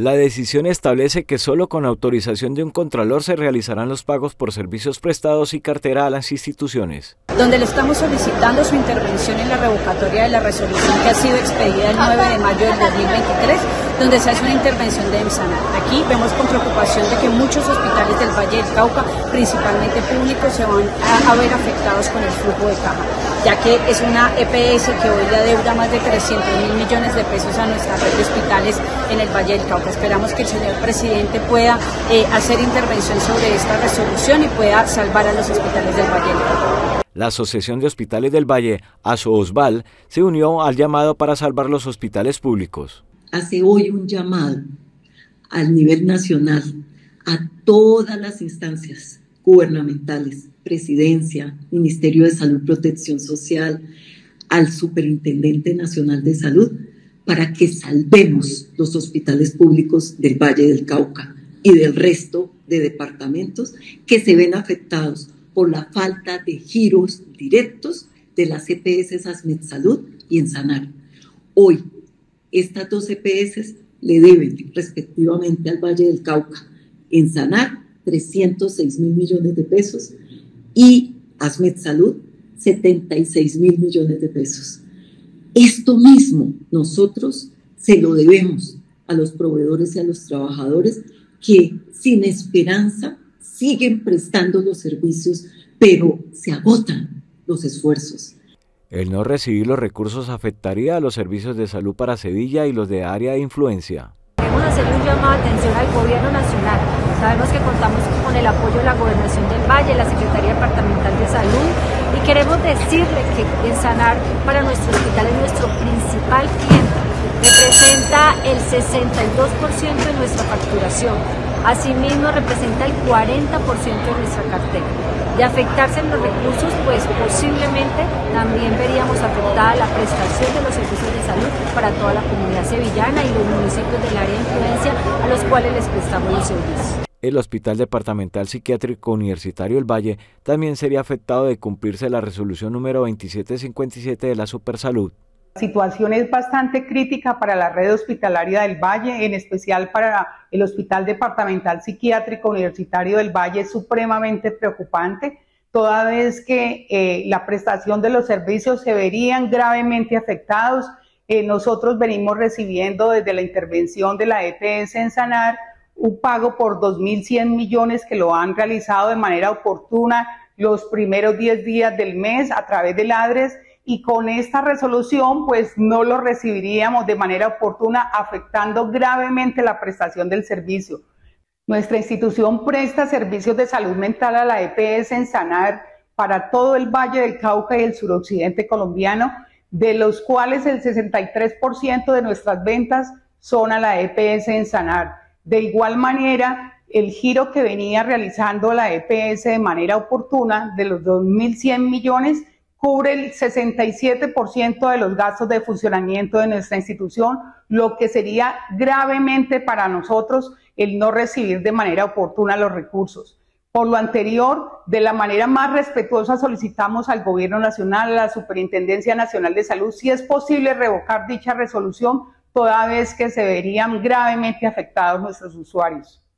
La decisión establece que solo con autorización de un contralor se realizarán los pagos por servicios prestados y cartera a las instituciones. Donde le estamos solicitando su intervención en la revocatoria de la resolución que ha sido expedida el 9 de mayo del 2023, donde se hace una intervención de EMSANA. Aquí vemos con preocupación de que muchos hospitales del Valle del Cauca, principalmente públicos, se van a ver afectados con el flujo de caja, ya que es una EPS que hoy le adeuda más de 300 mil millones de pesos a nuestra red de hospitales en el Valle del Cauca. Esperamos que el señor presidente pueda eh, hacer intervención sobre esta resolución y pueda salvar a los hospitales del Valle. La Asociación de Hospitales del Valle, ASOOSVAL, se unió al llamado para salvar los hospitales públicos. Hace hoy un llamado al nivel nacional a todas las instancias gubernamentales, presidencia, Ministerio de Salud, Protección Social, al Superintendente Nacional de Salud, para que salvemos los hospitales públicos del Valle del Cauca y del resto de departamentos que se ven afectados por la falta de giros directos de las EPS Asmed Salud y Ensanar. Hoy, estas dos EPS le deben respectivamente al Valle del Cauca, Ensanar 306 mil millones de pesos y Asmed Salud 76 mil millones de pesos. Esto mismo nosotros se lo debemos a los proveedores y a los trabajadores que sin esperanza siguen prestando los servicios, pero se agotan los esfuerzos. El no recibir los recursos afectaría a los servicios de salud para Sevilla y los de área de influencia. Queremos hacer un llamado de atención al gobierno nacional. Sabemos que contamos con el apoyo de la Gobernación del Valle, la Secretaría Departamental de Salud y queremos decirle que en Sanar para nuestro hospital es nuestro principal cliente. Representa el 62% de nuestra facturación. Asimismo, representa el 40% de nuestra cartera. De afectarse en los recursos, pues posiblemente también veríamos afectada la prestación de los servicios de salud para toda la comunidad sevillana y los municipios del área de influencia a los cuales les prestamos los servicios. El Hospital Departamental Psiquiátrico Universitario del Valle también sería afectado de cumplirse la resolución número 2757 de la Supersalud. Situación es bastante crítica para la red hospitalaria del Valle, en especial para el Hospital Departamental Psiquiátrico Universitario del Valle, es supremamente preocupante, toda vez que eh, la prestación de los servicios se verían gravemente afectados. Eh, nosotros venimos recibiendo desde la intervención de la EPS en Sanar un pago por 2.100 millones que lo han realizado de manera oportuna los primeros 10 días del mes a través del ADRES y con esta resolución pues no lo recibiríamos de manera oportuna afectando gravemente la prestación del servicio. Nuestra institución presta servicios de salud mental a la EPS en Sanar para todo el Valle del Cauca y el suroccidente colombiano, de los cuales el 63% de nuestras ventas son a la EPS en Sanar. De igual manera, el giro que venía realizando la EPS de manera oportuna de los 2.100 millones cubre el 67% de los gastos de funcionamiento de nuestra institución, lo que sería gravemente para nosotros el no recibir de manera oportuna los recursos. Por lo anterior, de la manera más respetuosa solicitamos al Gobierno Nacional, a la Superintendencia Nacional de Salud, si es posible revocar dicha resolución toda vez que se verían gravemente afectados nuestros usuarios.